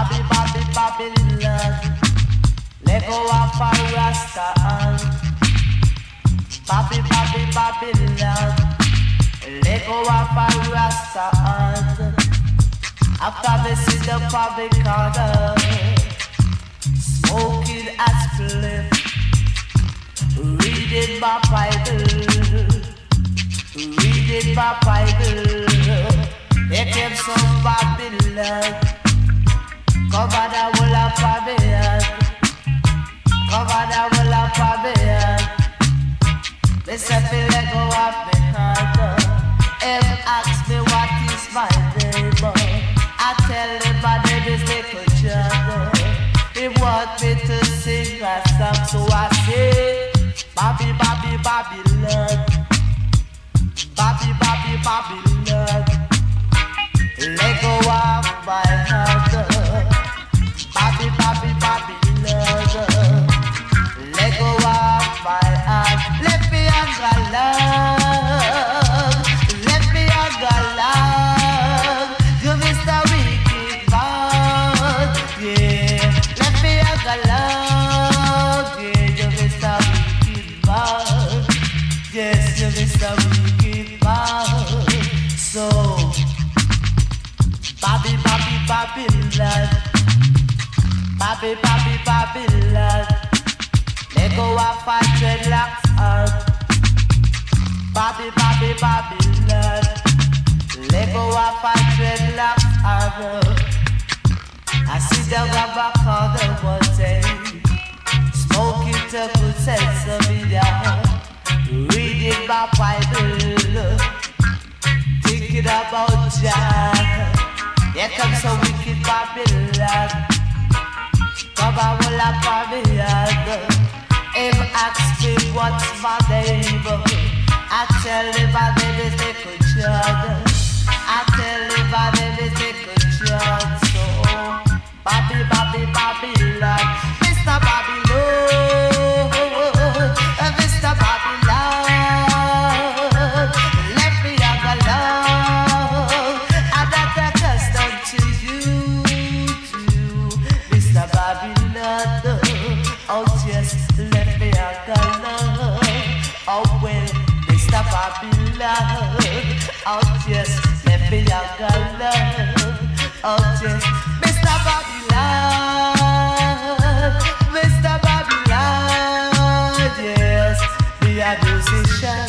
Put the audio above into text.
Bobby, Bobby, Babylon. Let go of Rasta. Bobby, Bobby, Babylon. Let go of Rasta. After this is the public order. Smoking a spliff. Reading my Bible. Reading my Bible. Here came some Babylon. Cover the whole of Babylon. Cover the whole of Babylon. They say feel let go of me heart. Him ask me what is my neighbor. I tell him my name is Little John. He want me to sing a song, so I say, Bobby, Bobby. Bobby, Babylon. Bobby, Bobby, Babylon. Let go of our dreadlocks out. Bobby, Bobby, Babylon. Let go of our dreadlocks out. I see the rubber corner one day. Smoking to good sense of me down. Uh. Reading my Bible. Thinking about Jah. Here comes a wicked Babylon. Baba will have Babylon. Him ask me what's my name. I tell him my name is Little. Babylon. Oh, just let me have a love. Oh, just Mr. Babylon. Mr. Babylon. Yes. Be a musician.